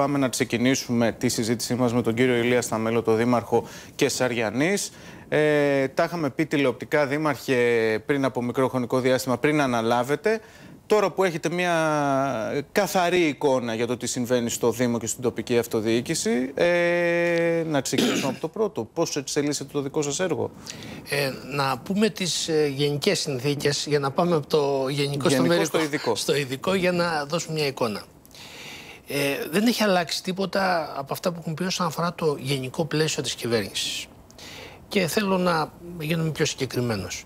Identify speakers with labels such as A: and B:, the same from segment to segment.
A: πάμε να ξεκινήσουμε τη συζήτησή μας με τον κύριο Ηλίας Σταμέλο, το Δήμαρχο και Σαριανής. Ε, τα είχαμε πει τηλεοπτικά, Δήμαρχε, πριν από μικρό χρονικό διάστημα, πριν αναλάβετε. Τώρα που έχετε μια καθαρή εικόνα για το τι συμβαίνει στο Δήμο και στην τοπική αυτοδιοίκηση, ε, να ξεκινήσουμε από το πρώτο. Πώς εξελίσσεται το δικό σας έργο;
B: Ε, να πούμε τις ε, γενικές συνθήκες για να πάμε από το γενικό,
A: Γενικό
B: στο,
A: στο ειδικό.
B: στο ειδικό για να δώσουμε μια εικόνα. Ε, δεν έχει αλλάξει τίποτα από αυτά που έχουν πει όσον αφορά το γενικό πλαίσιο της κυβέρνησης. Και θέλω να γίνουμε πιο συγκεκριμένος.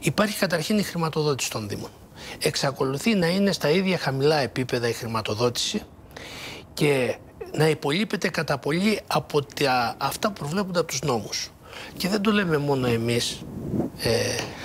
B: Υπάρχει καταρχήν η χρηματοδότηση των Δήμων. Εξακολουθεί να είναι στα ίδια χαμηλά επίπεδα η χρηματοδότηση και να υπολείπεται κατά πολύ από τα, αυτά που προβλέπονται από τους νόμους. Και δεν το λέμε μόνο εμείς. Ε,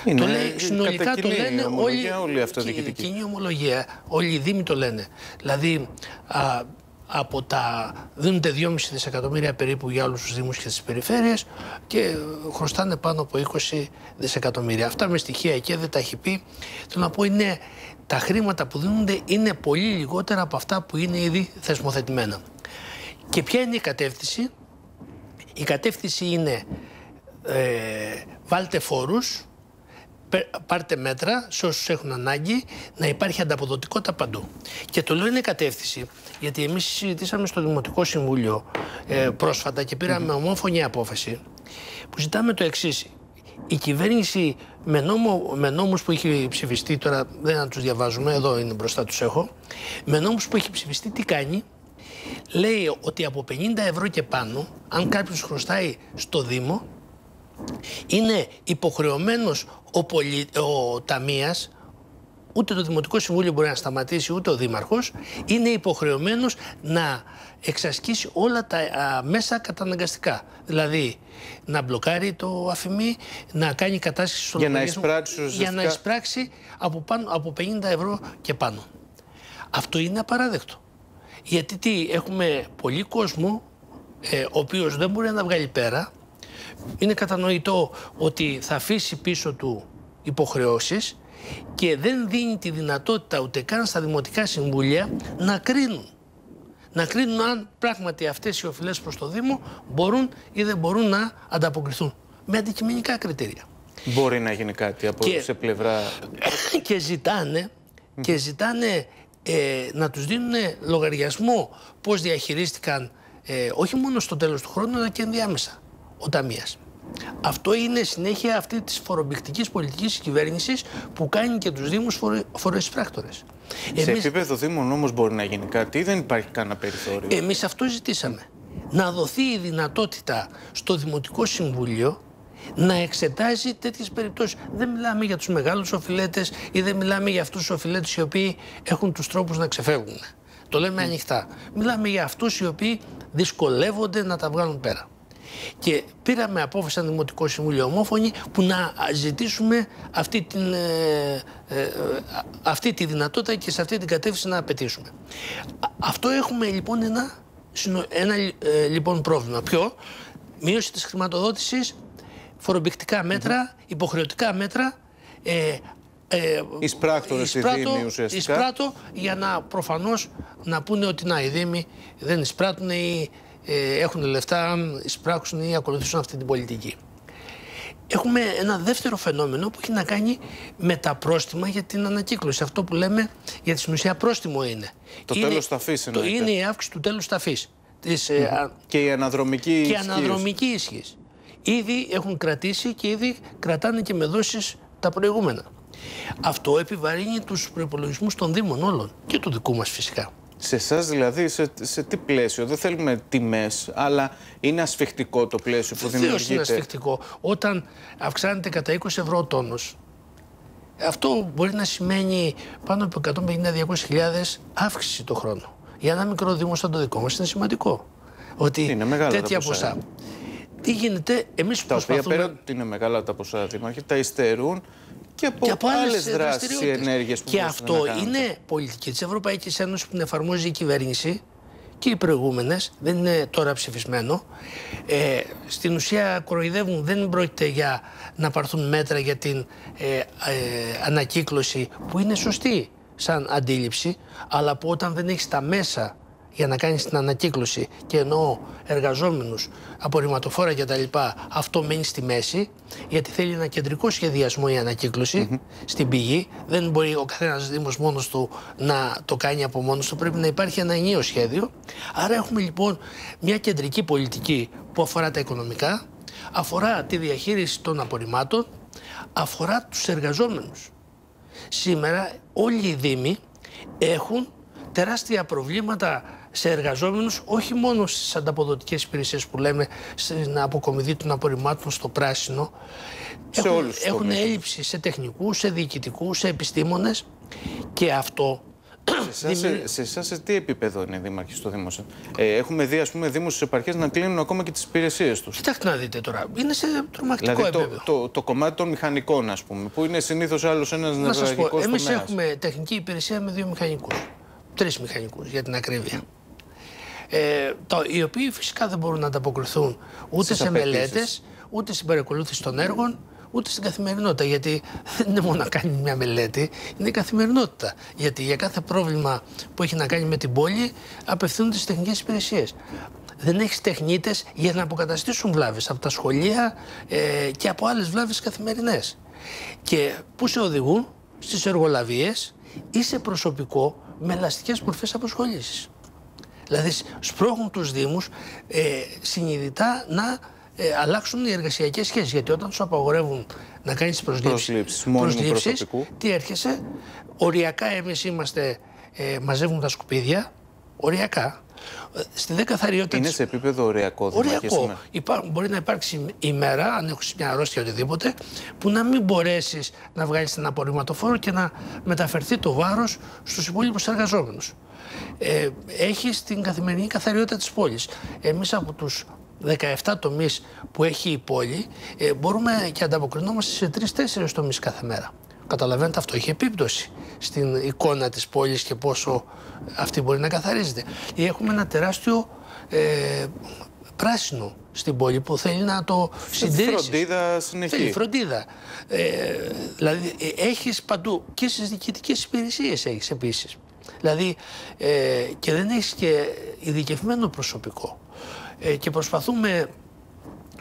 A: Είναι
B: το λέει, συνολικά
A: κατά
B: το
A: κοινή
B: λένε όλοι,
A: ομολογία, όλοι οι αυτοδιοικητικοί.
B: Ki- κοινή ομολογία. Όλοι οι Δήμοι το λένε. Δηλαδή, α, από τα δίνονται 2,5 δισεκατομμύρια περίπου για όλους τους Δήμους και τις περιφέρειες και χρωστάνε πάνω από 20 δισεκατομμύρια. Αυτά με στοιχεία εκεί δεν τα έχει πει. Θέλω να πω είναι τα χρήματα που δίνονται είναι πολύ λιγότερα από αυτά που είναι ήδη θεσμοθετημένα. Και ποια είναι η κατεύθυνση; Η κατεύθυνση είναι ε, βάλτε φόρους, πε- πάρτε μέτρα σε όσους έχουν ανάγκη να υπάρχει ανταποδοτικότητα παντού. Και το λέω είναι κατεύθυνση, γιατί εμείς συζητήσαμε στο Δημοτικό Συμβούλιο ε, πρόσφατα και πήραμε ομόφωνη απόφαση που ζητάμε το εξής. Η κυβέρνηση με, νόμο, με νόμους που έχει ψηφιστεί, τώρα δεν να τους διαβάζουμε, εδώ είναι μπροστά τους έχω, με νόμους που έχει ψηφιστεί τι κάνει, λέει ότι από 50 ευρώ και πάνω, αν κάποιος χρωστάει στο Δήμο, είναι υποχρεωμένος ο, πολι... ο ταμείας, ούτε το Δημοτικό Συμβούλιο μπορεί να σταματήσει, ούτε ο Δήμαρχος, είναι υποχρεωμένος να εξασκήσει όλα τα α, μέσα καταναγκαστικά. Δηλαδή, να μπλοκάρει το αφημί, να κάνει κατάσχεση στον
A: Για να
B: λογαριασμό,
A: εισπράξει
B: Για
A: ουσιαστικά-
B: να εισπράξει από, πάνω, από 50 ευρώ και πάνω. Αυτό είναι απαράδεκτο. Γιατί τι, έχουμε πολύ κόσμο ε, ο οποίος δεν μπορεί να βγάλει πέρα. Είναι κατανοητό ότι θα αφήσει πίσω του υποχρεώσεις και δεν δίνει τη δυνατότητα ούτε καν στα δημοτικά συμβούλια να κρίνουν. Να κρίνουν αν πράγματι αυτές οι οφειλές προς το Δήμο μπορούν ή δεν μπορούν να ανταποκριθούν. Με αντικειμενικά κριτήρια.
A: Μπορεί να γίνει κάτι από
B: Και-
A: σε πλευρά.
B: και ζητάνε, και ζητάνε ε, να τους δίνουν λογαριασμό πώς διαχειρίστηκαν ε, όχι μόνο στο τέλος του χρόνου αλλά και ενδιάμεσα ο Ταμείας. Αυτό είναι συνέχεια αυτή της φορομπηκτικής πολιτικής της κυβέρνησης που κάνει και τους Δήμους φορο, φοροεισπράκτορες.
A: Σε
B: Εμείς,
A: επίπεδο Δήμων όμως μπορεί να γίνει κάτι ή δεν υπάρχει κανένα περιθώριο;
B: εμείς αυτό ζητήσαμε. Να δοθεί η δυνατότητα στο Δημοτικό Συμβούλιο να εξετάζει τέτοιες περιπτώσεις. Δεν μιλάμε για τους μεγάλους οφειλέτες ή δεν μιλάμε για αυτούς τους οφειλέτες οι οποίοι έχουν τους τρόπους να ξεφεύγουν. Το λέμε ανοιχτά. Μιλάμε για αυτούς οι οποίοι δυσκολεύονται να τα βγάλουν πέρα. Και πήραμε απόφαση σαν Δημοτικό Συμβούλιο ομόφωνη που να ζητήσουμε αυτή, την, ε, ε, ε, αυτή τη δυνατότητα και σε αυτή την κατεύθυνση να απαιτήσουμε. Α- Αυτό έχουμε λοιπόν ένα, συνο- ένα ε, λοιπόν πρόβλημα. Ποιο; Μείωση της χρηματοδότησης, φορομπηκτικά μέτρα, υποχρεωτικά μέτρα, ε, ε,
A: Εισπράκτορες οι
B: εισπράττω-
A: Δήμοι ουσιαστικά.
B: εισπράττω για να προφανώς να πούνε ότι να οι Δήμοι δεν εισπράττουν ή ε, έχουν λεφτά αν εισπράξουν ή ακολουθήσουν αυτή την πολιτική. Έχουμε ένα δεύτερο φαινόμενο που έχει να κάνει με τα πρόστιμα για την ανακύκλωση. Αυτό που λέμε για τη συνουσία πρόστιμο είναι.
A: Το
B: είναι,
A: τέλος ταφής
B: το,
A: εννοείται.
B: Είναι η αύξηση του τέλους ταφής. Της, ε, α-
A: Και η αναδρομική
B: και
A: ισχύος.
B: αναδρομική ισχύς. Ήδη έχουν κρατήσει και ήδη κρατάνε και με δόσεις τα προηγούμενα. Αυτό επιβαρύνει τους προπολογισμού των Δήμων όλων και του δικού μας φυσικά.
A: Σε εσάς δηλαδή, σε, σε τι πλαίσιο, δεν θέλουμε τιμές, αλλά είναι ασφιχτικό το πλαίσιο που
B: Βεβαίως είναι
A: δημιουργείται;
B: ασφιχτικό. Όταν αυξάνεται κατά 20 ευρώ ο τόνος, αυτό μπορεί να σημαίνει πάνω από 150-200 αύξηση το χρόνο. Για ένα μικρό δήμο σαν το δικό μας είναι σημαντικό. Ότι
A: Είναι μεγάλα τα
B: τέτοια
A: ποσά.
B: ποσά. Τι γίνεται, εμείς
A: Τα οποία
B: προσπαθούμε...
A: πέρα ότι είναι μεγάλα τα ποσά δήμαρχοι, τα υστερούν και από,
B: και από
A: άλλες
B: άλλες
A: δράσεις ή
B: δραστηριότητες.
A: ενέργειες που
B: Και
A: μπορούσατε
B: αυτό
A: να κάνετε.
B: είναι πολιτική της Ευρωπαϊκής Ένωσης που την εφαρμόζει η κυβέρνηση και οι προηγούμενες, δεν είναι τώρα ψηφισμένο. Ε, στην ουσία κοροϊδεύουν, δεν πρόκειται για να πάρθουν μέτρα για την ε, ε, ανακύκλωση που είναι σωστή σαν αντίληψη, αλλά που όταν δεν έχεις τα μέσα για να κάνεις την ανακύκλωση και εννοώ εργαζόμενους, απορριμματοφόρα κτλ. Αυτό μένει στη μέση, γιατί θέλει ένα κεντρικό σχεδιασμό η ανακύκλωση στην πηγή. Δεν μπορεί ο καθένας Δήμος μόνος του να το κάνει από μόνος του. Πρέπει να υπάρχει ένα ενίο σχέδιο. Άρα έχουμε λοιπόν μια κεντρική πολιτική που αφορά τα οικονομικά, αφορά τη διαχείριση των απορριμμάτων, αφορά τους εργαζόμενους. Σήμερα όλοι οι Δήμοι έχουν τεράστια προβλήματα σε εργαζόμενους, όχι μόνο στις ανταποδοτικές υπηρεσίες που λέμε, στην αποκομιδή των απορριμμάτων στο πράσινο.
A: Σε
B: έχουν,
A: όλους τους
B: έχουν
A: τομείς.
B: έλλειψη σε τεχνικούς, σε διοικητικούς, σε επιστήμονες και αυτό
A: Σε εσάς, σε, σε εσάς σε τι επίπεδο είναι οι δήμαρχοι στο Δήμο σας; Ε, έχουμε δει, ας πούμε, Δήμους στις επαρχίες να κλείνουν ακόμα και τις υπηρεσίες τους.
B: Κοιτάξτε να δείτε τώρα, είναι σε τρομακτικό
A: Δηλαδή το,
B: επίπεδο.
A: το, το κομμάτι των μηχανικών, ας πούμε, που είναι συνήθως άλλος ένας
B: Να σας πω,
A: νευραλγικός
B: εμείς
A: τομέας.
B: έχουμε τεχνική υπηρεσία με δύο μηχανικούς. Τρεις μηχανικούς για την ακρίβεια. Ε, το, οι οποίοι φυσικά δεν μπορούν να ανταποκριθούν ούτε
A: Στις
B: σε
A: απαιτήσεις.
B: μελέτες, ούτε στην παρακολούθηση των έργων, ούτε στην καθημερινότητα. Γιατί δεν είναι μόνο να κάνει μια μελέτη, είναι η καθημερινότητα. Γιατί για κάθε πρόβλημα που έχει να κάνει με την πόλη, απευθύνονται στις τεχνικές υπηρεσίες. Δεν έχεις τεχνίτες για να αποκαταστήσουν βλάβες από τα σχολεία ε, και από άλλες βλάβες καθημερινές. Και πού σε οδηγούν; Στις εργολαβίες ή σε προσωπικό με ελαστικές μορφές αποσχολήσει. Δηλαδή σπρώχνουν τους Δήμους ε, συνειδητά να ε, αλλάξουν οι εργασιακές σχέσεις. Γιατί όταν τους απαγορεύουν να κάνεις τις προσλήψεις,
A: Προσλήψεις, μόνιμου προσωπικού.
B: τι έρχεσαι, οριακά εμείς είμαστε, ε, μαζεύουν τα σκουπίδια, οριακά, Ε, στη δε καθαριότητα
A: Είναι
B: της-
A: σε επίπεδο ωριακό δήμαρχε
B: Οριακό.
A: σήμερα.
B: Υπά, μπορεί να υπάρξει ημέρα, αν έχεις μια αρρώστια οτιδήποτε, που να μην μπορέσεις να βγάλεις ένα απορριμματοφόρο και να μεταφερθεί το βάρος στους υπόλοιπους εργαζόμενους. Ε, έχει την καθημερινή καθαριότητα της πόλης. Εμείς από τους 17 τομείς που έχει η πόλη, ε, μπορούμε και ανταποκρινόμαστε σε 3-4 τομείς κάθε μέρα. Καταλαβαίνετε, αυτό έχει επίπτωση στην εικόνα της πόλης και πόσο αυτή μπορεί να καθαρίζεται. Ή έχουμε ένα τεράστιο ε, πράσινο στην πόλη που θέλει να το συντηρήσει.
A: Φροντίδα συνεχή.
B: Θέλει φροντίδα. Ε, δηλαδή ε, έχεις παντού και στις διοικητικές υπηρεσίες έχεις επίσης. Δηλαδή ε, και δεν έχεις και ειδικευμένο προσωπικό. Ε, και προσπαθούμε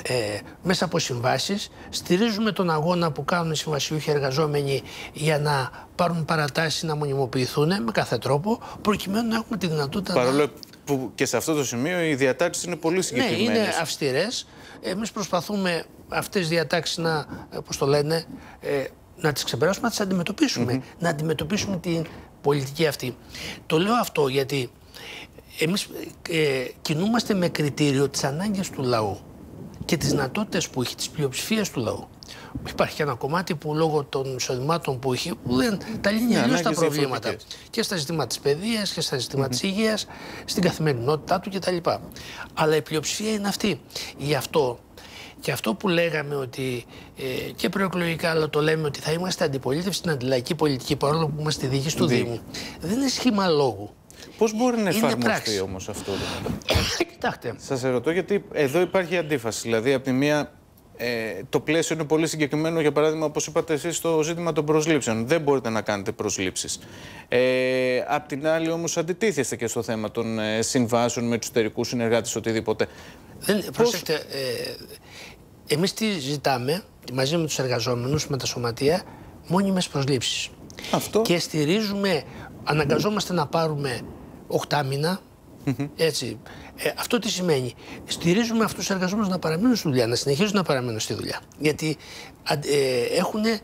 B: ε, μέσα από συμβάσεις, στηρίζουμε τον αγώνα που κάνουν οι συμβασιούχοι εργαζόμενοι για να πάρουν παρατάσεις να μονιμοποιηθούν με κάθε τρόπο, προκειμένου να έχουμε τη δυνατότητα να.
A: Παρόλο που και σε αυτό το σημείο οι διατάξεις είναι πολύ
B: Ναι,
A: συγκεκριμένες.
B: είναι αυστηρές. Εμείς προσπαθούμε αυτές τις διατάξεις να, πώς το λένε, ε, να τις ξεπεράσουμε, να τις αντιμετωπίσουμε. Να αντιμετωπίσουμε την πολιτική αυτή. Το λέω αυτό γιατί εμείς ε, κινούμαστε με κριτήριο τις ανάγκες του λαού και τις δυνατότητες που έχει, τις πλειοψηφίες του λαού. Υπάρχει και ένα κομμάτι που λόγω των εισοδημάτων που έχει, που δεν τα λύνει
A: Ναι,
B: αλλιώς τα
A: ανάγκες
B: προβλήματα.
A: διαφορετικές.
B: Και στα ζητήματα της παιδείας και στα ζητήματα της υγείας, στην καθημερινότητά του κτλ. Αλλά η πλειοψηφία είναι αυτή. Γι' αυτό και αυτό που λέγαμε ότι ε, και προεκλογικά, αλλά το λέμε ότι θα είμαστε αντιπολίτευση στην αντιλαϊκή πολιτική παρόλο που είμαστε διοίκηση του
A: Δι-
B: Δήμου. Δεν είναι σχήμα λόγου.
A: Πώς μπορεί να
B: Είναι
A: εφαρμοστεί
B: πράξη.
A: όμως αυτό. δηλαδή;
B: Κοιτάξτε,
A: Σας ερωτώ γιατί εδώ υπάρχει αντίφαση. Δηλαδή, από τη μία, ε, το πλαίσιο είναι πολύ συγκεκριμένο, για παράδειγμα, όπως είπατε εσείς, στο ζήτημα των προσλήψεων. Δεν μπορείτε να κάνετε προσλήψεις. Ε, απ' την άλλη, όμως, αντιτίθεστε και στο θέμα των ε, συμβάσεων με τους εταιρικούς συνεργάτες, οτιδήποτε.
B: δεν, προσέξτε, ε, εμείς τι ζητάμε μαζί με τους εργαζόμενους, με τα σωματεία, μόνιμες προσλήψεις.
A: Αυτό.
B: Και στηρίζουμε, αναγκαζόμαστε να πάρουμε 8 μήνα. Έτσι. Ε, αυτό τι σημαίνει. Στηρίζουμε αυτούς τους εργαζόμενους να παραμείνουν στη δουλειά, να συνεχίζουν να παραμείνουν στη δουλειά. Γιατί ε, έχουν, ε,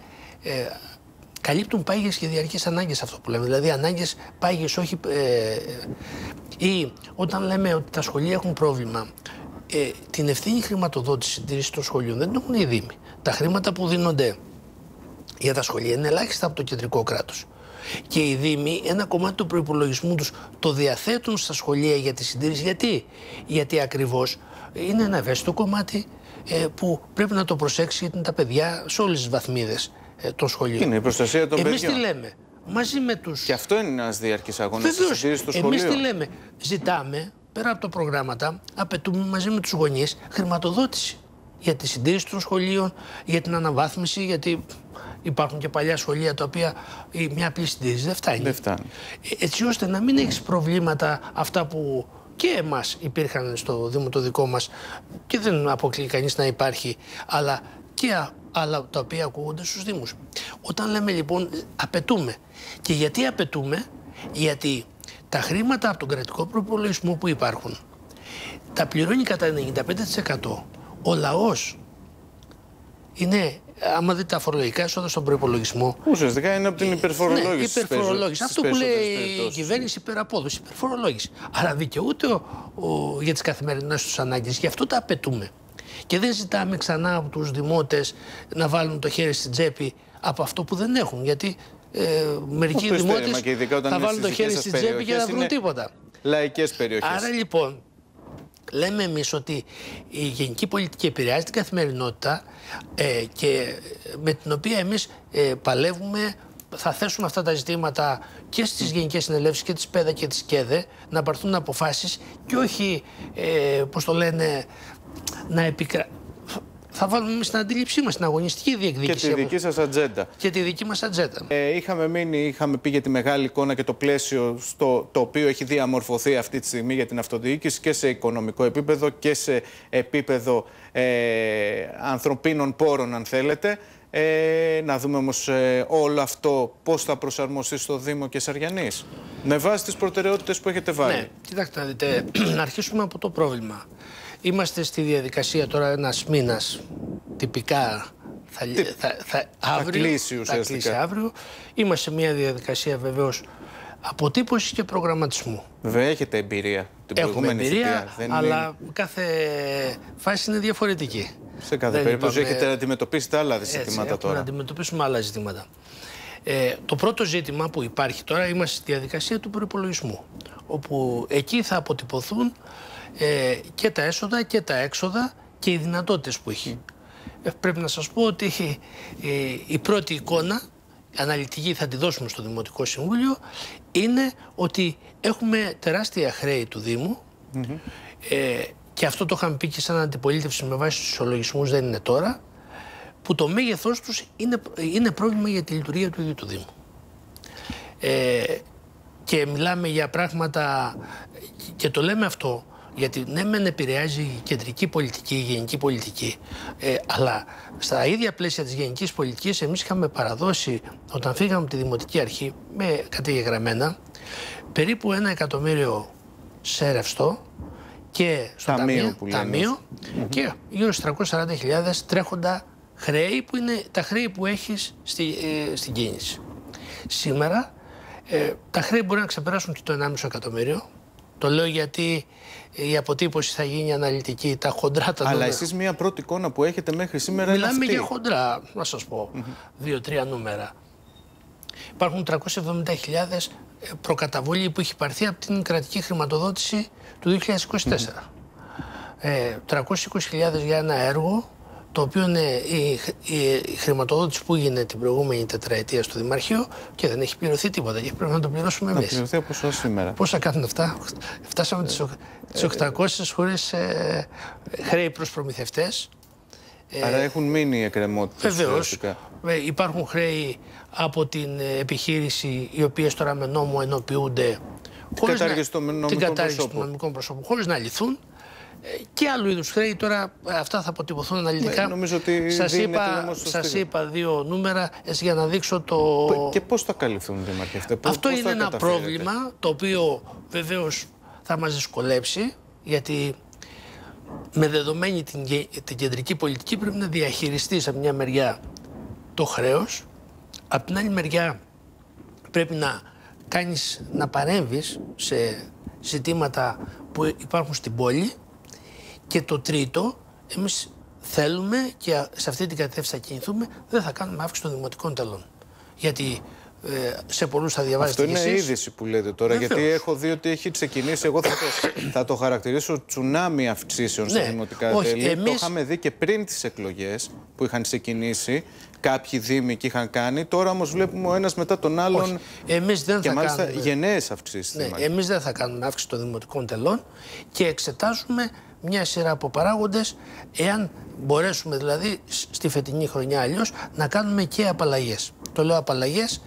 B: καλύπτουν πάγιες και διαρκείς ανάγκες αυτό που λέμε. Δηλαδή ανάγκες πάγιες, όχι... Ε, ή όταν λέμε ότι τα σχολεία έχουν πρόβλημα, ε, την ευθύνη χρηματοδότηση συντήρηση των σχολείων δεν την έχουν οι Δήμοι. Τα χρήματα που δίνονται για τα σχολεία είναι ελάχιστα από το κεντρικό κράτος. Και οι Δήμοι ένα κομμάτι του προπολογισμού τους το διαθέτουν στα σχολεία για τη συντήρηση. Γιατί, Γιατί ακριβώς είναι ένα ευαίσθητο κομμάτι ε, που πρέπει να το προσέξει γιατί είναι τα παιδιά σε όλες τις βαθμίδες ε, των σχολείων.
A: Είναι η προστασία των
B: Εμείς
A: παιδιών.
B: τι λέμε, μαζί με τους.
A: Και αυτό είναι ένας διαρκής αγώνας στη
B: Βεβαίως,
A: συντήρησης του
B: εμείς
A: σχολείου.
B: τι λέμε, ζητάμε πέρα από τα προγράμματα, απαιτούμε μαζί με τους γονείς χρηματοδότηση για τη συντήρηση των σχολείων, για την αναβάθμιση, γιατί Υπάρχουν και παλιά σχολεία τα οποία η μια απλή συντήρηση δεν φτάνει.
A: Δεν φτάνει.
B: Ε, Έτσι ώστε να μην έχεις προβλήματα αυτά που και εμάς υπήρχαν στο Δήμο το δικό μας και δεν αποκλεί κανείς να υπάρχει, αλλά και α- άλλα τα οποία ακούγονται στους Δήμους. Όταν λέμε λοιπόν απαιτούμε. Και γιατί απαιτούμε, γιατί τα χρήματα από τον κρατικό προπολογισμό που υπάρχουν τα πληρώνει κατά 95% ο λαός. Είναι, άμα δείτε τα φορολογικά έσοδα στον προπολογισμό,
A: Ουσιαστικά είναι από την υπερφορολόγηση.
B: ναι,
A: στις
B: υπερφορολόγηση.
A: περισσότερες-
B: Αυτό που
A: στις
B: λέει
A: περισσότερες
B: η
A: περιπτώσεις.
B: κυβέρνηση υπεραπόδοση, υπερφορολόγηση. Άρα δικαιούται ο, ο, για τις καθημερινές τους ανάγκες. Γι' αυτό τα απαιτούμε. Και δεν ζητάμε ξανά από τους δημότες να βάλουν το χέρι στην τσέπη από αυτό που δεν έχουν. Γιατί ε, μερικοί
A: Αυτό
B: δημότες
A: ειστέρημα και ειδικά όταν
B: θα
A: είναι
B: βάλουν το
A: στις
B: χέρι
A: δικές
B: στην
A: σας
B: τσέπη και δεν θα βρουν
A: περιοχές
B: τίποτα.
A: Λαϊκές περιοχές.
B: Άρα λοιπόν, λέμε εμείς ότι η γενική πολιτική επηρεάζει την καθημερινότητα ε, και με την οποία εμείς ε, παλεύουμε θα θέσουμε αυτά τα ζητήματα και στις γενικές συνελεύσεις και της ΠΕΔΑ και της ΚΕΔΕ να πάρθουν αποφάσεις και όχι, ε, πώς το λένε, να επικρα... Θα βάλουμε εμείς την αντίληψή μας, την αγωνιστική
A: και
B: διεκδίκηση
A: τη
B: από-
A: δική σας ατζέντα.
B: και τη δική μας ατζέντα.
A: Ε, είχαμε μείνει, είχαμε πει για τη μεγάλη εικόνα και το πλαίσιο στο το οποίο έχει διαμορφωθεί αυτή τη στιγμή για την αυτοδιοίκηση και σε οικονομικό επίπεδο και σε επίπεδο ε, ανθρωπίνων πόρων αν θέλετε. Ε, να δούμε όμως ε, όλο αυτό πώς θα προσαρμοστεί στο Δήμο και Σαριανής. Με βάση τις προτεραιότητες που έχετε βάλει.
B: Ναι, κοιτάξτε να δείτε, να αρχίσουμε από το πρόβλημα. Είμαστε στη διαδικασία τώρα ένας μήνας τυπικά. Θα, θα, θα, αύριο,
A: κλείσει
B: θα
A: ουσιαστικά.
B: κλείσει αύριο. Είμαστε σε μια διαδικασία βεβαίως αποτύπωσης και προγραμματισμού.
A: Βέβαια έχετε εμπειρία την
B: Έχουμε
A: προηγούμενη
B: εμπειρία,
A: θητεία. Δεν
B: αλλά κάθε φάση είναι διαφορετική.
A: είναι... Σε κάθε
B: δεν
A: περίπτωση
B: είπαμε-
A: έχετε να αντιμετωπίσετε άλλα
B: Έτσι,
A: ζητήματα
B: έχουμε
A: τώρα.
B: να αντιμετωπίσουμε άλλα ζητήματα. Ε, το πρώτο ζήτημα που υπάρχει τώρα είμαστε στη διαδικασία του προπολογισμού. Όπου εκεί θα αποτυπωθούν ε, και τα έσοδα και τα έξοδα και οι δυνατότητες που έχει. Ε, πρέπει να σας πω ότι ε, η πρώτη εικόνα, αναλυτική θα τη δώσουμε στο Δημοτικό Συμβούλιο, είναι ότι έχουμε τεράστια χρέη του Δήμου ε, και αυτό το είχαμε πει και σαν αντιπολίτευση με βάση τους ισολογισμούς δεν είναι τώρα που το μέγεθός τους είναι, είναι πρόβλημα για τη λειτουργία του ίδιου του Δήμου. Ε, και μιλάμε για πράγματα και το λέμε αυτό γιατί ναι μεν επηρεάζει η κεντρική πολιτική, η γενική πολιτική ε, αλλά στα ίδια πλαίσια της γενικής πολιτικής εμείς είχαμε παραδώσει όταν φύγαμε από τη Δημοτική Αρχή με κατηγεγραμμένα περίπου ένα εκατομμύριο σε ρευστό και στο
A: Ταμείο
B: ταμείο,
A: που λέμε.
B: ταμείο και γύρω στους 340.000 τρέχοντα χρέη που είναι τα χρέη που έχεις στη, ε, στην κίνηση. Σήμερα ε, τα χρέη μπορεί να ξεπεράσουν και το 1,5 εκατομμύριο. Το λέω γιατί η αποτύπωση θα γίνει αναλυτική, τα χοντρά τα
A: Αλλά
B: νούμερα.
A: εσείς μια πρώτη εικόνα που έχετε μέχρι σήμερα είναι
B: Μιλάμε
A: αυτή.
B: για χοντρά, να σας πω, δύο-τρία νούμερα. Υπάρχουν 370.000 προκαταβολή που έχει πάρθει από την κρατική χρηματοδότηση του 2024. Ε, 320.000 για ένα έργο, το οποίο είναι η, η, η χρηματοδότηση που έγινε την προηγούμενη τετραετία στο Δημαρχείο και δεν έχει πληρωθεί τίποτα και πρέπει να το πληρώσουμε
A: Να
B: εμείς.
A: πληρωθεί από εσάς σήμερα.
B: Πώς θα κάνουν αυτά, φτάσαμε τις, οχ- τις 800 χωρίς ε, χρέη προς προμηθευτές.
A: Άρα έχουν μείνει οι εκκρεμότητες
B: Βεβαίως.
A: ουσιαστικά.
B: Υπάρχουν χρέη από την ε, επιχείρηση οι οποίες τώρα με νόμο ενοποιούνται. χωρίς
A: κατάργηση των νομικών
B: την κατάργηση
A: προσώπων.
B: των νομικών προσώπων χωρίς να λυθούν. Ε, Και άλλου είδους χρέη τώρα ε, αυτά θα αποτυπωθούν αναλυτικά.
A: Ναι, νομίζω ότι
B: σας
A: δίνεται
B: είπα,
A: όμως στο
B: σας
A: στίγμα.
B: είπα δύο νούμερα έτσι, για να δείξω το.
A: Και πώς θα καλυφθούν, Δήμαρχε, αυτέ, πώς-
B: Αυτό
A: πώς
B: είναι
A: θα
B: ένα
A: καταφέρετε;
B: πρόβλημα το οποίο βεβαίως θα μας δυσκολέψει γιατί με δεδομένη την, γε- την κεντρική πολιτική πρέπει να διαχειριστείς από μια μεριά το χρέος, από την άλλη μεριά πρέπει να κάνεις, να παρέμβεις σε ζητήματα που υπάρχουν στην πόλη και το τρίτο, εμείς θέλουμε και σε αυτή την κατεύθυνση θα κινηθούμε, δεν θα κάνουμε αύξηση των δημοτικών τελών. Γιατί ε, σε πολλούς θα διαβάζετε
A: Αυτό
B: κι
A: είναι
B: εσείς.
A: είδηση που λέτε τώρα, γιατί
B: Βεβαίως.
A: έχω δει ότι έχει ξεκινήσει. Εγώ θα το, θα το χαρακτηρίσω τσουνάμι αυξήσεων στα
B: Ναι.
A: δημοτικά
B: Όχι,
A: τέλη. Το
B: εμείς-
A: είχαμε δει και πριν τις εκλογές που είχαν ξεκινήσει κάποιοι δήμοι και είχαν κάνει. Τώρα όμως βλέπουμε ο ένας μετά τον άλλον.
B: Όχι. Εμείς δεν
A: Και
B: θα
A: μάλιστα
B: κάνουμε...
A: γενναίες αυξήσεις.
B: Ναι, εμείς δεν θα κάνουμε αύξηση των δημοτικών τελών και εξετάζουμε μια σειρά από παράγοντες εάν μπορέσουμε δηλαδή στη φετινή χρονιά αλλιώς να κάνουμε και απαλλαγές. Το λέω απαλλαγές.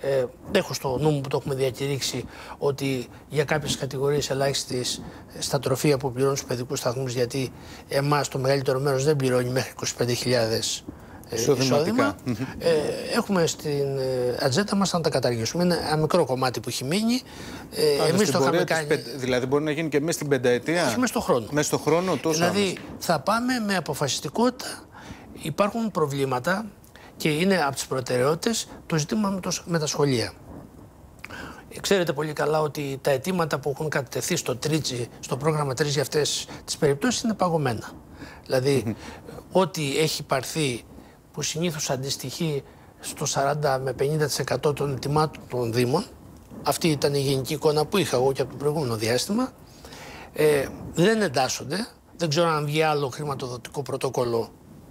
B: Ε, έχω στο νου μου που το έχουμε διακηρύξει ότι για κάποιες κατηγορίες ελάχιστης στα τροφεία που πληρώνουν στους παιδικούς σταθμούς, γιατί εμάς το μεγαλύτερο μέρος δεν πληρώνει μέχρι 25.000 εισόδημα. Ε, έχουμε στην ε, ατζέτα μας να τα καταργήσουμε. Είναι ένα μικρό κομμάτι που έχει μείνει.
A: Ε, Εμείς το είχαμε κάνει. Δηλαδή, μπορεί να γίνει και μέσα στην πενταετία;
B: Όχι, μέσα στον χρόνο.
A: Μέσα στον χρόνο, τόσο.
B: Δηλαδή, θα πάμε με αποφασιστικότητα. Υπάρχουν προβλήματα και είναι από τις προτεραιότητες το ζήτημα με, το, με τα σχολεία. Ξέρετε πολύ καλά ότι τα αιτήματα που έχουν κατατεθεί στο, τρίτσι, στο πρόγραμμα Τρίτζι για αυτές τις περιπτώσεις είναι παγωμένα. Δηλαδή, ό,τι έχει πάρθει που συνήθως αντιστοιχεί στο 40 με 50% των ετοιμάτων των Δήμων. Αυτή ήταν η γενική εικόνα που είχα εγώ και από το προηγούμενο διάστημα. Ε, δεν εντάσσονται. Δεν ξέρω αν βγει άλλο χρηματοδοτικό πρωτόκολλο.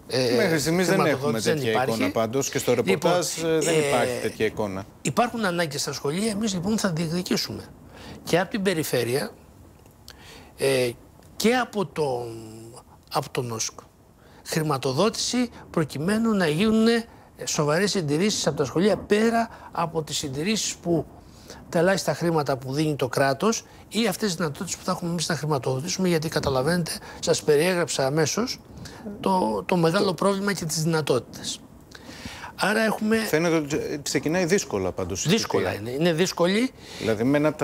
A: Ε, Μέχρι στιγμής δεν έχουμε τέτοια υπάρχει. εικόνα πάντως και στο ρεπορτάζ λοιπόν, ε, δεν υπάρχει τέτοια εικόνα.
B: Υπάρχουν ανάγκες στα σχολεία. Εμείς λοιπόν θα διεκδικήσουμε και από την περιφέρεια ε, και από τον, από τον ΝΟΣΚ χρηματοδότηση προκειμένου να γίνουν σοβαρές συντηρήσεις από τα σχολεία πέρα από τις συντηρήσεις που τα ελάχιστα χρήματα που δίνει το κράτος ή αυτές τις δυνατότητες που θα έχουμε εμείς να χρηματοδοτήσουμε γιατί καταλαβαίνετε, σας περιέγραψα αμέσως το, το μεγάλο πρόβλημα και τις δυνατότητες. Άρα έχουμε...
A: Φαίνεται ότι ξεκινάει δύσκολα πάντως.
B: Δύσκολα είναι. Είναι δύσκολη.
A: Δηλαδή με ένα,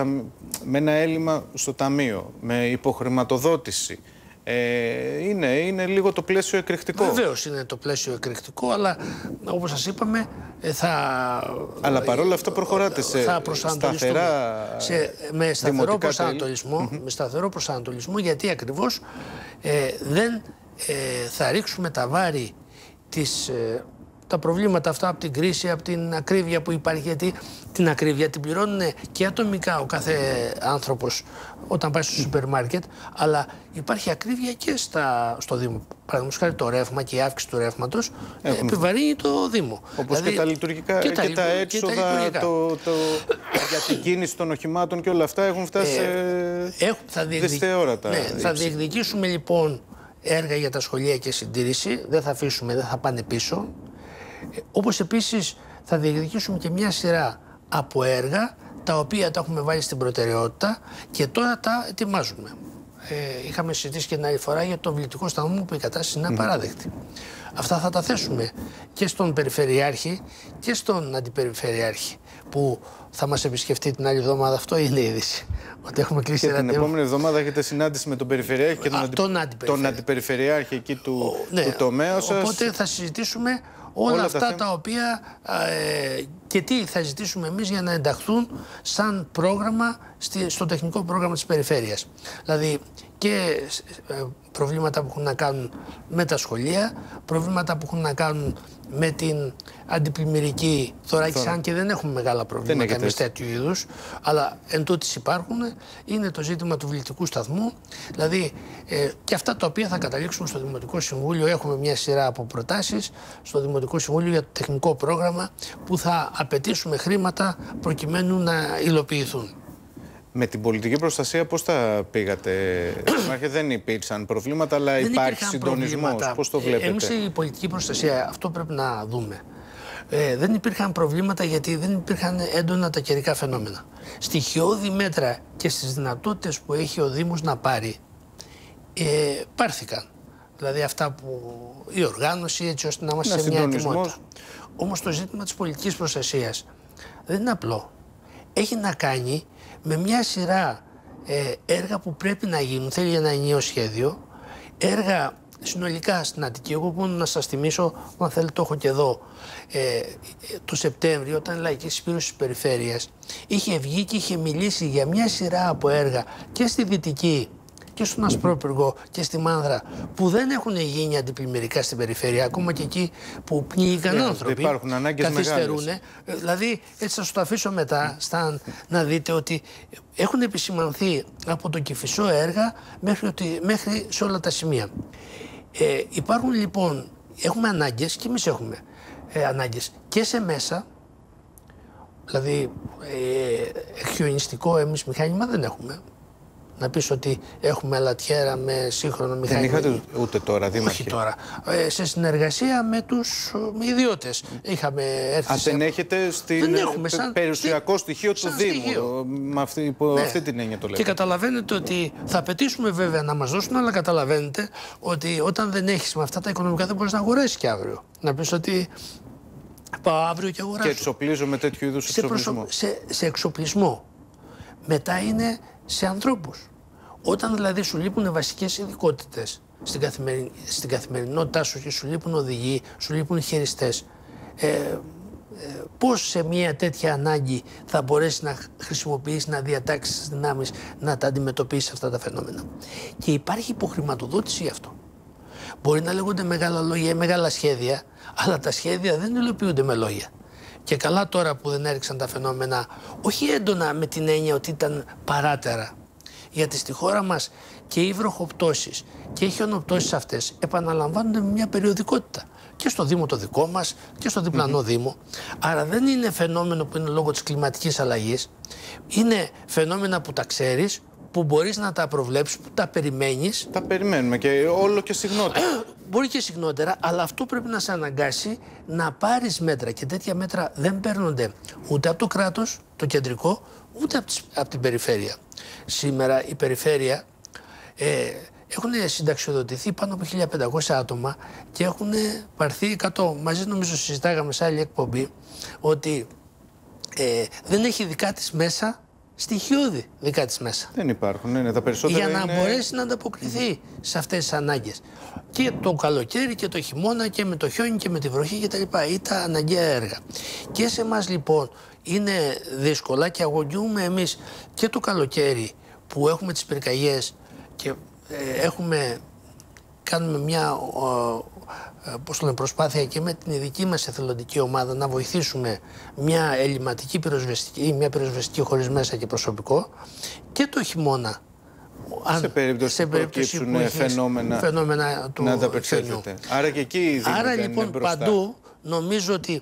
A: με ένα έλλειμμα στο ταμείο, με υποχρηματοδότηση, ε, είναι, είναι λίγο το πλαίσιο εκρηκτικό.
B: Βεβαίως είναι το πλαίσιο εκρηκτικό, αλλά όπως σας είπαμε, ε, θα.
A: Αλλά παρόλα αυτά προχωράτε σε θα σταθερά.
B: Σε, με σταθερό προσανατολισμό, με σταθερό προσανατολισμό, γιατί ακριβώς ε, δεν ε, θα ρίξουμε τα βάρη της, ε, τα προβλήματα αυτά από την κρίση, από την ακρίβεια που υπάρχει. Γιατί την ακρίβεια την πληρώνουν και ατομικά ο κάθε άνθρωπος όταν πάει στο σούπερ μάρκετ, αλλά υπάρχει ακρίβεια και στα, στο Δήμο. Παραδείγματος χάρη το ρεύμα και η αύξηση του ρεύματος επιβαρύνει το Δήμο.
A: Όπως δηλαδή, και τα λειτουργικά και, τα, και τα έξοδα και το, το, για την κίνηση των οχημάτων και όλα αυτά έχουν φτάσει ε,
B: έχουν, θα Ναι, θα διεκδικήσουμε λοιπόν έργα για τα σχολεία και συντήρηση. Δεν θα αφήσουμε, δεν θα πάνε πίσω. Όπως επίσης θα διεκδικήσουμε και μια σειρά από έργα τα οποία τα έχουμε βάλει στην προτεραιότητα και τώρα τα ετοιμάζουμε. Ε, είχαμε συζητήσει και την άλλη φορά για το βλητικό σταθμό που η κατάσταση είναι απαράδεκτη. Αυτά θα τα θέσουμε και στον Περιφερειάρχη και στον Αντιπεριφερειάρχη που θα μας επισκεφτεί την άλλη εβδομάδα. Αυτό είναι η είδηση. Ότι έχουμε κλείσει
A: και την επόμενη εβδομάδα έχετε συνάντηση με τον Περιφερειάρχη και τον, Α,
B: τον,
A: τον Αντιπεριφερειάρχη εκεί του, ναι, του τομέα σας.
B: Οπότε θα συζητήσουμε όλα, αυτά τα, οποία ε, και τι θα ζητήσουμε εμείς για να ενταχθούν σαν πρόγραμμα στη, στο τεχνικό πρόγραμμα της περιφέρειας. Δηλαδή και ε, προβλήματα που έχουν να κάνουν με τα σχολεία, προβλήματα που έχουν να κάνουν με την αντιπλημμυρική θωράκιση, αν και δεν έχουμε μεγάλα προβλήματα εμείς τέτοιου είδους, αλλά εν τούτης υπάρχουν, είναι το ζήτημα του βλητικού σταθμού. Δηλαδή ε, και αυτά τα οποία θα καταλήξουν στο Δημοτικό Συμβούλιο, έχουμε μια σειρά από προτάσεις στο Δημοτικό Συμβούλιο για το τεχνικό πρόγραμμα που θα απαιτήσουμε χρήματα προκειμένου να υλοποιηθούν.
A: Με την πολιτική προστασία πώς τα πήγατε, Μάρχε, δεν υπήρξαν προβλήματα, αλλά δεν υπάρχει συντονισμός. Πώς το ε, βλέπετε.
B: Εμείς η πολιτική προστασία, αυτό πρέπει να δούμε. Ε, δεν υπήρχαν προβλήματα γιατί δεν υπήρχαν έντονα τα καιρικά φαινόμενα. Στοιχειώδη μέτρα και στις δυνατότητες που έχει ο Δήμος να πάρει ε, πάρθηκαν. Δηλαδή αυτά που η οργάνωση έτσι ώστε να είμαστε σε μια ετοιμότητα. Όμως το ζήτημα της πολιτικής προστασίας δεν είναι απλό. Έχει να κάνει με μια σειρά ε, έργα που πρέπει να γίνουν. Θέλει ένα ενιαίο σχέδιο. Έργα συνολικά στην Αττική. Εγώ μόνο να σας θυμίσω, αν θέλετε το έχω και εδώ, ε, το Σεπτέμβριο όταν η Λαϊκή Συσπήρωση της Περιφέρειας είχε βγει και είχε μιλήσει για μια σειρά από έργα και στη Δυτική και στον Ασπρόπυργο και στη Μάνδρα που δεν έχουν γίνει αντιπλημμυρικά στην περιφέρεια, ακόμα και εκεί που πνίγηκαν yeah, άνθρωποι.
A: Υπάρχουν ανάγκες
B: καθυστερούν. Ε, δηλαδή, έτσι θα σου το αφήσω μετά, Σταν, να δείτε ότι έχουν επισημανθεί από το Κηφισό έργα μέχρι, ότι, μέχρι σε όλα τα σημεία. Ε, υπάρχουν λοιπόν, έχουμε ανάγκες και εμείς έχουμε ε, ανάγκες και σε μέσα. Δηλαδή, ε, χιονιστικό εμείς μηχάνημα δεν έχουμε να πεις ότι έχουμε αλατιέρα με σύγχρονο μηχανισμό.
A: Δεν είχατε ούτε τώρα, Δήμαρχε.
B: Όχι τώρα. Ε, σε συνεργασία με τους με ιδιώτες. Είχαμε έρθει
A: Α,
B: σε...
A: δεν έχετε στην
B: Δεν έχουμε, σαν-
A: περιουσιακό στοιχείο του
B: σαν
A: Δήμου.
B: στοιχείο.
A: Με αυτή, υπό
B: Ναι.
A: αυτή την έννοια το
B: Και
A: λέμε.
B: καταλαβαίνετε ότι θα απαιτήσουμε βέβαια να μας δώσουν, αλλά καταλαβαίνετε ότι όταν δεν έχεις με αυτά τα οικονομικά δεν μπορείς να αγοράσεις και αύριο. Να πεις ότι πάω αύριο και αγοράζω.
A: Και εξοπλίζω με τέτοιου είδους
B: σε, προσω-
A: εξοπλισμό.
B: σε, σε εξοπλισμό. Μετά είναι σε ανθρώπους. Όταν δηλαδή σου λείπουν βασικές ειδικότητες στην, καθημερι... στην καθημερινότητά σου και σου λείπουν οδηγοί, σου λείπουν χειριστές, ε, ε, πώς σε μια τέτοια ανάγκη θα μπορέσεις να χρησιμοποιήσει, να διατάξεις τις δυνάμεις, να τα αντιμετωπίσεις αυτά τα φαινόμενα. Και υπάρχει υποχρηματοδότηση γι' αυτό. Μπορεί να λέγονται μεγάλα λόγια ή μεγάλα σχέδια, αλλά τα σχέδια δεν υλοποιούνται με λόγια. Και καλά τώρα που δεν έριξαν τα φαινόμενα, όχι έντονα με την έννοια ότι ήταν παράτερα. Γιατί στη χώρα μας και οι βροχοπτώσεις και οι χιονοπτώσεις αυτές επαναλαμβάνονται με μια περιοδικότητα. Και στο Δήμο το δικό μας και στο διπλανό Δήμο. Άρα δεν είναι φαινόμενο που είναι λόγω της κλιματικής αλλαγής. Είναι φαινόμενα που τα ξέρεις, που μπορείς να τα προβλέψεις, που τα περιμένεις
A: Τα περιμένουμε και όλο και συχνότερα.
B: Μπορεί και συχνότερα, αλλά αυτό πρέπει να σε αναγκάσει να πάρεις μέτρα. Και τέτοια μέτρα δεν παίρνονται ούτε από το κράτος, το κεντρικό, ούτε από, τις- από την περιφέρεια. Σήμερα η περιφέρεια ε, έχουν συνταξιοδοτηθεί πάνω από 1500 άτομα και έχουν πάρθει 100. Μαζί νομίζω συζητάγαμε σε άλλη εκπομπή ότι ε, δεν έχει δικά της μέσα στοιχειώδη δικά της μέσα
A: Δεν υπάρχουν. Ναι, ναι, τα περισσότερα
B: για να
A: είναι...
B: μπορέσει να ανταποκριθεί σε αυτές τις ανάγκες. Και το καλοκαίρι και το χειμώνα και με το χιόνι και με τη βροχή και τα λοιπά ή τα αναγκαία έργα. Και σε εμάς λοιπόν είναι δύσκολα και αγωνιούμε εμείς και το καλοκαίρι που έχουμε τις πυρκαγιές και ε, έχουμε κάνουμε μια ο, ε, πώς το λένε, προσπάθεια και με την ειδική μας εθελοντική ομάδα να βοηθήσουμε μια ελληματική πυροσβεστική ή μια πυροσβεστική χωρίς μέσα και προσωπικό και το χειμώνα. αν-
A: Σε περίπτωση που προκύψουν
B: που έχεις
A: φαινόμενα,
B: φαινόμενα του
A: να
B: χιονιού.
A: ανταπεξέλθετε. Άρα και εκεί η Δήμη
B: Άρα
A: δεν είναι
B: λοιπόν
A: μπροστά.
B: παντού νομίζω ότι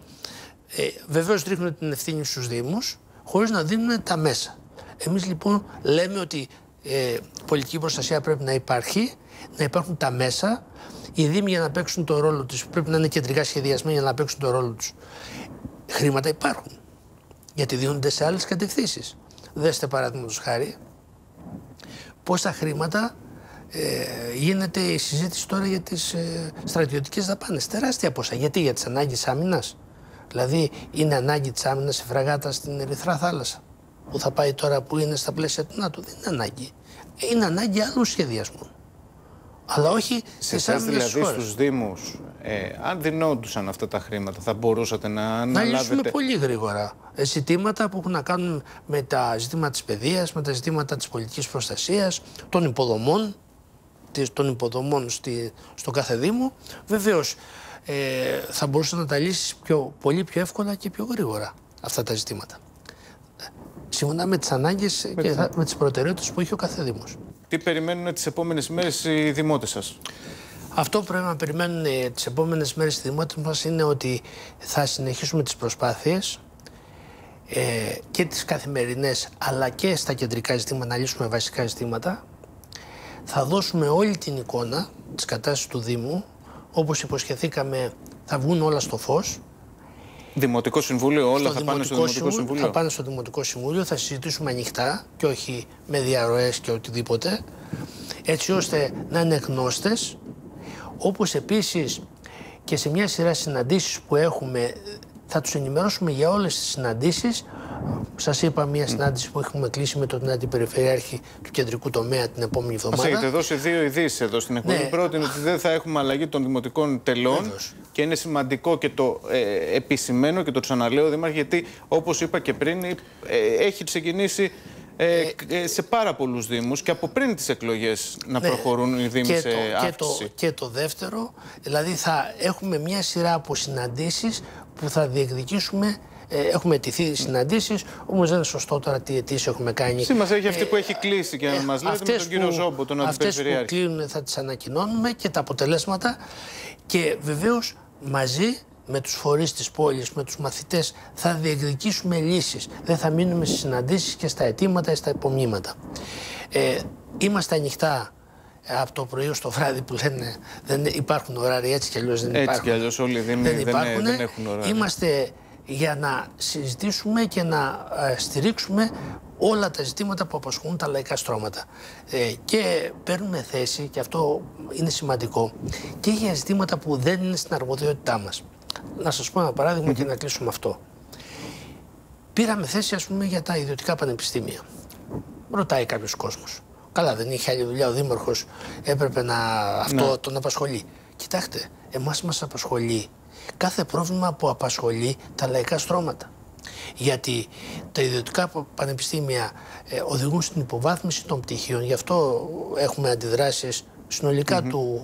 B: ε, βεβαίως ρίχνουν την ευθύνη στους Δήμους χωρίς να δίνουν τα μέσα. Εμείς λοιπόν λέμε ότι ε, πολιτική προστασία πρέπει να υπάρχει, να υπάρχουν τα μέσα. Οι Δήμοι για να παίξουν το ρόλο τους πρέπει να είναι κεντρικά σχεδιασμένοι για να παίξουν το ρόλο τους. Χρήματα υπάρχουν. Γιατί δίνονται σε άλλες κατευθύνσεις. Δέστε παράδειγμα χάρη πόσα χρήματα ε, γίνεται η συζήτηση τώρα για τις ε, στρατιωτικές δαπάνες. Τεράστια ποσά. Γιατί για τις ανάγκες άμυνας; Δηλαδή είναι ανάγκη της άμυνας σε φραγάτα στην Ερυθρά θάλασσα που θα πάει τώρα που είναι στα πλαίσια του ΝΑΤΟ. Δεν είναι ανάγκη. Είναι ανάγκη άλλων σχεδιασμών. Αλλά όχι
A: Σε
B: στις
A: εσάς
B: άμυνες
A: δηλαδή
B: χώρες.
A: στους Δήμους, ε, αν δινόντουσαν αυτά τα χρήματα, θα μπορούσατε να
B: Να λύσουμε
A: αναλάβετε...
B: πολύ γρήγορα ε, ζητήματα που έχουν να κάνουν με τα ζητήματα της παιδείας, με τα ζητήματα της πολιτικής προστασίας, των υποδομών, της- των υποδομών στη, στο κάθε Δήμο. Βεβαίως ε, θα μπορούσες να τα λύσεις πιο, πολύ πιο εύκολα και πιο γρήγορα αυτά τα ζητήματα. Ε, Σύμφωνα με τις ανάγκες και θα- με τις προτεραιότητες που έχει ο κάθε Δήμος.
A: Τι περιμένουν τις επόμενες ημέρες οι δημότες σας;
B: Αυτό που πρέπει να περιμένουν ε, τις επόμενες μέρες στη δημότητα μας είναι ότι θα συνεχίσουμε τις προσπάθειες ε, και τις καθημερινές αλλά και στα κεντρικά ζητήματα να λύσουμε βασικά ζητήματα. Θα δώσουμε όλη την εικόνα της κατάστασης του Δήμου. Όπως υποσχεθήκαμε θα βγουν όλα στο φως.
A: Δημοτικό Συμβούλιο, όλα θα πάνε στο Δημοτικό
B: Συμβούλιο-
A: Συμβούλιο.
B: Θα πάνε στο Δημοτικό Συμβούλιο, θα συζητήσουμε ανοιχτά και όχι με διαρροές και οτιδήποτε, έτσι ώστε να είναι γνώστες, όπως επίσης και σε μια σειρά συναντήσεις που έχουμε θα τους ενημερώσουμε για όλες τις συναντήσεις. Σας είπα μια συνάντηση που έχουμε κλείσει με τον Αντιπεριφερειάρχη του κεντρικού τομέα την επόμενη
A: Μας
B: εβδομάδα.
A: έχετε δώσει δύο ειδήσεις εδώ στην εκπομπή.
B: Ναι.
A: Πρώτη είναι ότι δεν θα έχουμε αλλαγή των δημοτικών τελών
B: Βεβαίως.
A: και είναι σημαντικό και το ε, επισημένο και το ξαναλέω, Δήμαρχε, γιατί όπως είπα και πριν, ε, έχει ξεκινήσει ε, ε, σε πάρα πολλούς Δήμους και από πριν τις εκλογές να
B: Ναι.
A: προχωρούν οι Δήμοι
B: και
A: σε
B: το, και, το,
A: αύξηση.
B: και το δεύτερο, δηλαδή θα έχουμε μια σειρά από συναντήσεις που θα διεκδικήσουμε ε, έχουμε αιτηθεί συναντήσεις, όμως δεν είναι σωστό τώρα τι αιτήσεις έχουμε κάνει.
A: Σημασία έχει αυτή που έχει κλείσει και να μας λέτε με
B: Ε, Αυτές
A: τον κύριο
B: που-
A: Ζόμπο, τον
B: Αυτές που
A: Αντιπεριφερειάρχη.
B: κλείνουν θα τις ανακοινώνουμε και τα αποτελέσματα και βεβαίως μαζί με τους φορείς της πόλης, με τους μαθητές θα διεκδικήσουμε λύσεις. Δεν θα μείνουμε στις συναντήσεις και στα αιτήματα ή στα υπομνήματα. Ε, είμαστε ανοιχτά από το πρωί ως το βράδυ που λένε δεν υπάρχουν ωράρια έτσι κι αλλιώς δεν
A: Έτσι
B: υπάρχουν.
A: κι αλλιώς όλοι δεν,
B: δεν
A: δεν,
B: υπάρχουν.
A: δεν έχουν ωράρια.
B: Είμαστε για να συζητήσουμε και να ε, στηρίξουμε όλα τα ζητήματα που απασχολούν τα λαϊκά στρώματα. Ε, και παίρνουμε θέση, και αυτό είναι σημαντικό, και για ζητήματα που δεν είναι στην αρμοδιότητά μας. Να σας πω ένα παράδειγμα και να κλείσουμε αυτό. Πήραμε θέση, ας πούμε, για τα ιδιωτικά πανεπιστήμια. Ρωτάει κάποιος κόσμος. Καλά, δεν είχε άλλη δουλειά ο Δήμαρχος, έπρεπε να αυτό τον απασχολεί. Κοιτάξτε, εμάς μας απασχολεί κάθε πρόβλημα που απασχολεί τα λαϊκά στρώματα. Γιατί τα ιδιωτικά πανεπιστήμια ε, οδηγούν στην υποβάθμιση των πτυχίων, γι' αυτό έχουμε αντιδράσεις συνολικα του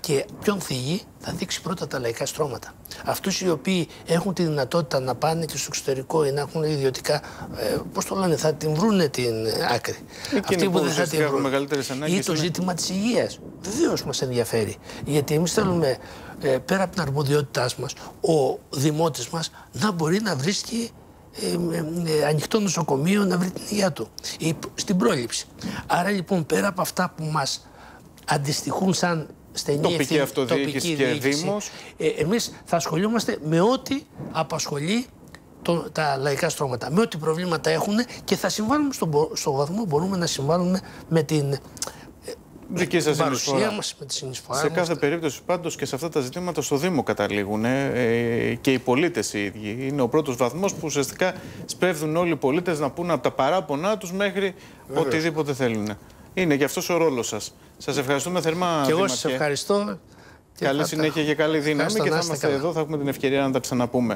B: και ποιον θίγει θα δείξει πρώτα τα λαϊκά στρώματα. Αυτούς οι οποίοι έχουν τη δυνατότητα να πάνε και στο εξωτερικό ή να έχουν ιδιωτικά, ε, πώς το λένε, θα την βρούνε την άκρη.
A: Αυτοί που, δεν θα έχουν μεγαλύτερες ανάγκες.
B: Ή το ζήτημα της υγείας. Βεβαίως μας ενδιαφέρει. Γιατί εμείς θέλουμε ε, πέρα από την αρμοδιότητάς μας ο δημότης μας να μπορεί να βρίσκει ε, ε, ανοιχτό νοσοκομείο να βρει την υγεία του ή στην πρόληψη. Άρα λοιπόν πέρα από αυτά που μας αντιστοιχούν σαν στενή
A: τοπική
B: ευθύνη,
A: αυτοδιοίκηση και δήμος.
B: Ε, εμείς θα ασχολούμαστε με ό,τι απασχολεί το, τα λαϊκά στρώματα, με ό,τι προβλήματα έχουν και θα συμβάλλουμε στον στο βαθμό που μπορούμε να συμβάλλουμε με την
A: δική σας
B: παρουσία μας, με τη συνεισφορά
A: Σε
B: μας.
A: κάθε περίπτωση πάντως και σε αυτά τα ζητήματα στο Δήμο καταλήγουν ε, και οι πολίτες οι ίδιοι. Είναι ο πρώτος βαθμός που ουσιαστικά σπέβδουν όλοι οι πολίτες να πούνε από τα παράπονά τους μέχρι οτιδήποτε θέλουν. Είναι και αυτός ο ρόλος σας. Σας ευχαριστούμε θερμά,
B: Και εγώ
A: Δήμαρχε.
B: σας ευχαριστώ. και
A: Καλή
B: θα τα-
A: συνέχεια και καλή δύναμη
B: Ευχαριστώ,
A: και
B: να
A: θα
B: είστε
A: είμαστε
B: καλά.
A: εδώ, θα έχουμε την ευκαιρία να τα ξαναπούμε.